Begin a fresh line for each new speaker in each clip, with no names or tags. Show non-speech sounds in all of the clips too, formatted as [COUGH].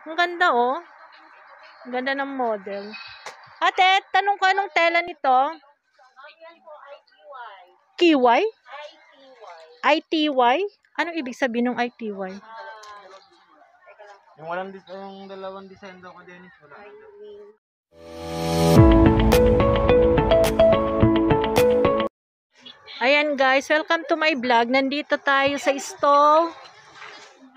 Ang ganda oh. Ang ganda ng model. Ate, tanong ko anong tela nito?
Po, ITY.
Anong ibig sabihin ng ITY?
Lang.
Yung walang yung dalawang design daw ko Dennis wala.
Ayan guys, welcome to my vlog. Nandito tayo sa stall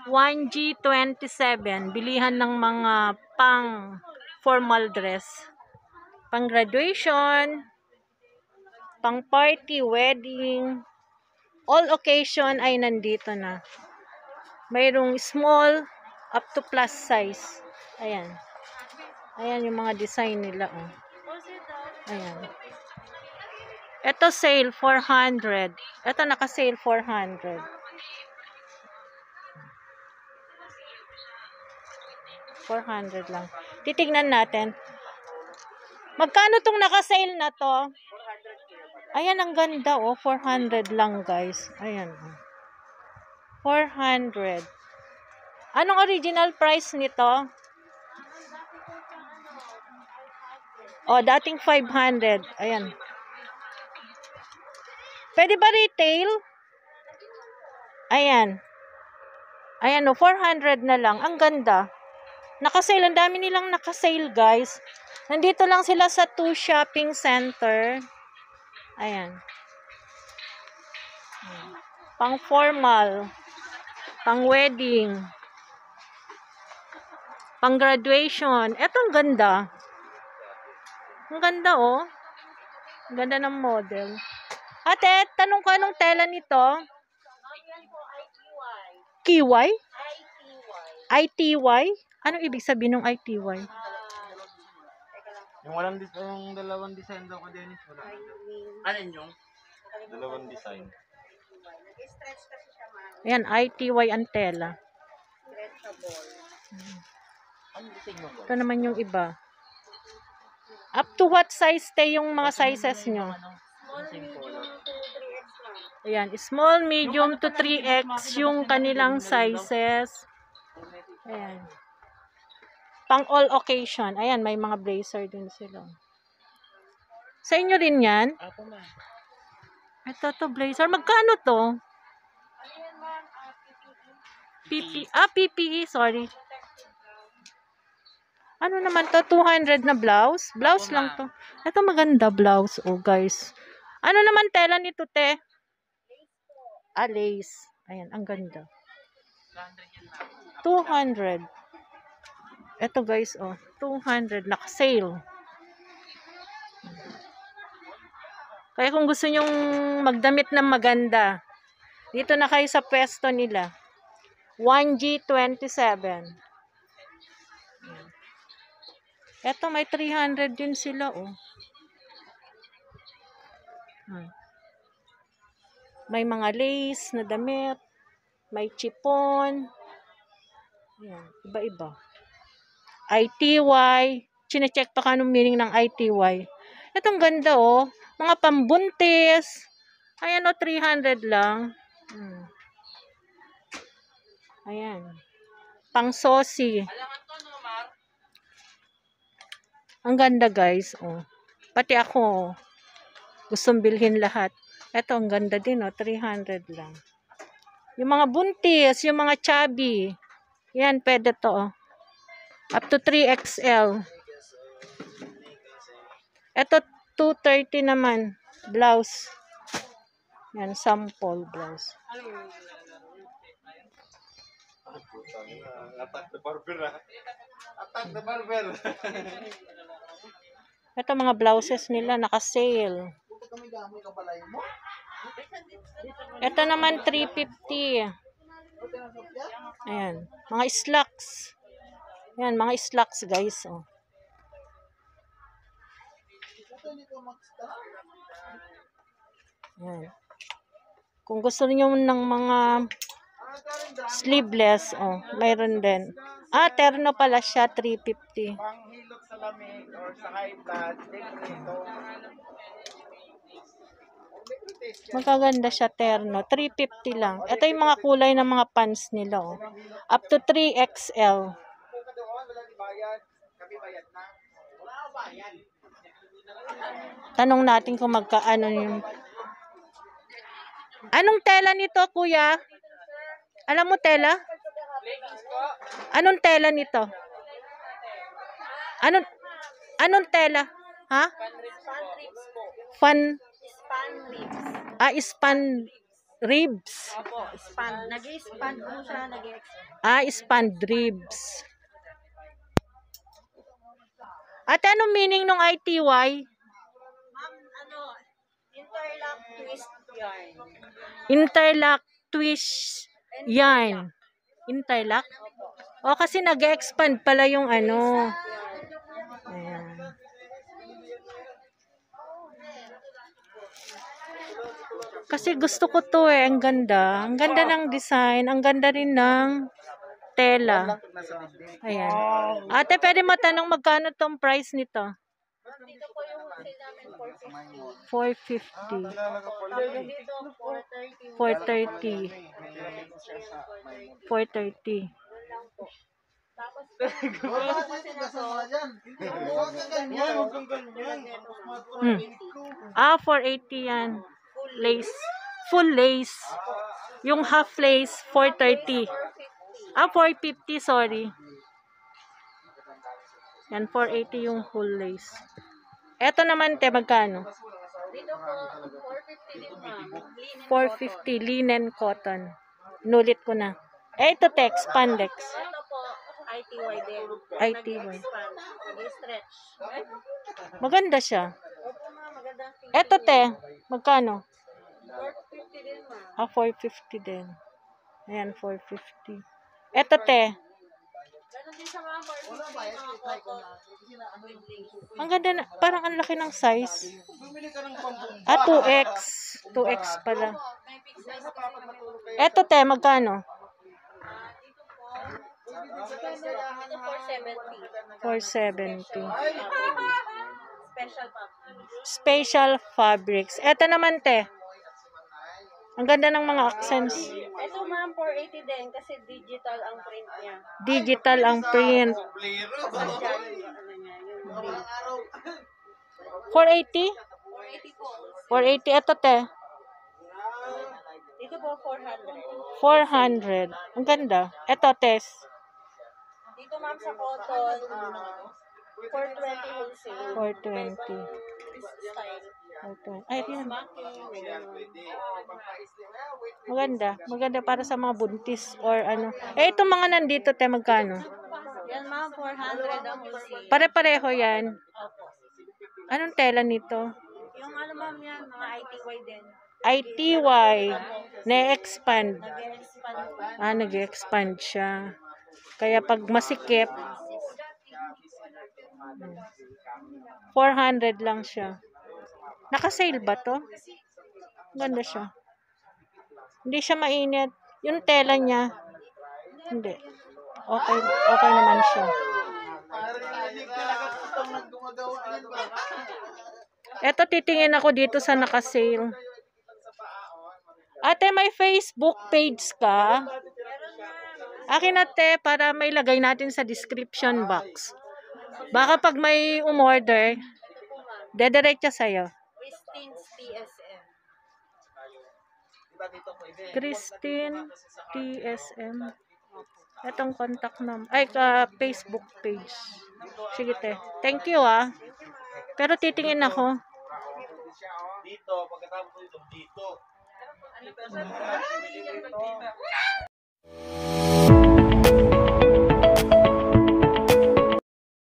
1G27. Bilihan ng mga pang formal dress. Pang graduation, pang party, wedding, all occasion ay nandito na. Mayroong small up to plus size. Ayan. Ayan yung mga design nila. Oh. Ayan. Ito sale 400. Ito naka-sale 400. $400 lang. Titignan natin. Magkano tong naka-sale na to? Ayan, ang ganda oh. 400 lang guys. Ayan oh. 400. Anong original price nito? Oh, dating 500. Ayan. Pwede ba retail? Ayan. Ayan o, 400 na lang. Ang ganda. Nakasale. Ang dami nilang nakasale, guys. Nandito lang sila sa 2 shopping center. Ayan. Pang formal. Pang wedding. Pang graduation. Eto ang ganda. Ang ganda oh. Ang ganda ng model. Ate, tanong ko anong tela nito? Kiwai?
ITY.
Anong ibig sabihin ng ITY?
Yung walang dis yung dalawang design daw ko Dennis wala. Alin yung? Dalawang design.
nag-stretch kasi siya, ma'am.
Ayan, ITY ang tela.
Stretchable.
Ano design mo
Ito naman yung iba. Up to what size te yung mga sizes nyo?
Small, medium to 3X lang.
Ayan, small, medium to 3X yung kanilang sizes. Ayan. Pang all occasion. Ayan, may mga blazer din sila. Sa inyo rin yan?
Ako man.
Ito to blazer. Magkano to?
Ano yan, ma'am? Ah, PPE.
PP, ah, PPE, sorry. Ano naman to? 200 na blouse? Blouse lang to. Ito maganda blouse, oh guys. Ano naman tela nito, te? Ah, lace. Ayan, ang ganda. 200. Ito guys, oh. 200. Naka-sale. Kaya kung gusto nyong magdamit ng maganda, dito na kayo sa pwesto nila. 1G27. Eto, may 300 din sila, oh. Hmm. May mga lace na damit. May chipon. Ayan, iba-iba. ITY. Chinecheck pa ka anong meaning ng ITY. Etong ganda, oh. Mga pambuntis. Ayan, oh, 300 lang. Hmm. Ayan. Pang sosi. Ang ganda guys. Oh. Pati ako. oh. Gustong bilhin lahat. Ito ang ganda din. Oh. 300 lang. Yung mga buntis. Yung mga chubby. Yan. Pwede to. Oh. Up to 3XL. Ito 230 naman. Blouse. Yan. Sample blouse.
Attack the barber. Attack the barber. [LAUGHS]
Ito mga blouses nila. Naka-sale. Ito naman 350. Ayan. Mga slacks. Ayan, mga slacks guys. Oh. Ayan. Kung gusto niyo ng mga sleeveless, oh, mayroon din. Ah, terno pala siya, 350.
Panghilot sa or sa high blood, dito.
Magaganda siya terno. 350 lang. Ito yung mga kulay ng mga pants nila. Oh. Up to 3XL.
bayad na. Wala ka bayad.
Tanong natin kung magkaano yung... Anong tela nito, kuya? Alam mo tela? Anong tela nito? Anong anong tela? Ha?
Span ribs po.
Fan
Span ribs.
ah span ribs.
Opo, span. Nag-span po siya, nag-expand.
Ah, span ribs. At anong meaning ng ITY?
Ma'am, ano, interlock twist yarn.
Interlock twist yarn. Interlock? O kasi nag-expand pala yung ano. Ayan. Kasi gusto ko to eh. Ang ganda. Ang ganda ng design. Ang ganda rin ng tela. Ayan. Ate, pwede matanong magkano tong price nito?
Dito po yung sale namin for 50.
450.
Tapos dito, 430.
430. 430.
Tapos, [LAUGHS]
Hmm. Ah, 480 yan. Lace. Full lace. Yung half lace, 430. Ah, 450, sorry. Yan, 480 yung full lace. Eto naman, te, magkano?
dito po, 450 din ma'am. Linen
450, linen cotton. Nulit ko na. Eh, ito, te, spandex.
Ito po, ITY din.
ITY.
Nag-expand. Nag-stretch.
Maganda siya.
Opo ma'am.
Eto, te, magkano?
450 din ma'am.
Ah, 450 din. Ayan, 450. Eto, te.
Ganon din sa mga 450 mga cotton. With lace.
Ang ganda na, parang ang laki ng size. Ah, 2X. 2X pala. Eto, te, magkano?
Ah, dito po, dito 470.
470.
Special pa.
Special fabrics. Eto naman, te. Ang ganda ng mga accents.
Ito ma'am, 480 din kasi digital ang print niya.
Digital ang print.
Siya yung ano niya, yung print.
480?
480 po.
480. Eto, te.
Dito po 400.
400. Ang ganda. Eto, tes.
Dito ma'am sa cotton, ah, 420 wholesale.
420. 420. Ay, yan. Maganda. Maganda para sa mga buntis or ano. Eh, itong mga nandito, te, magkano?
Yan ma'am, 400 ang wholesale.
Pare-pareho yan. Anong tela nito?
Yung ano ma'am yan, mga ITY din.
ITY. Na-expand.
Nag-expand.
Ah, nag-expand siya. Kaya pag masikip, 400 lang siya. Naka-sale ba to? Ganda siya. Hindi siya mainit. Yung tela niya, hindi. Okay, okay naman siya. Eto, titingin ako dito sa naka-sale. Ate, may Facebook page ka? Akin na te, para may lagay natin sa description box. Baka pag may umorder, dediretso sa'yo.
Christine's TSM.
Christine TSM. Itong contact number. Ay, ka Facebook page. Sige te. Thank you ah. Pero titingin ako.
Dito, pagkatapos dito, dito.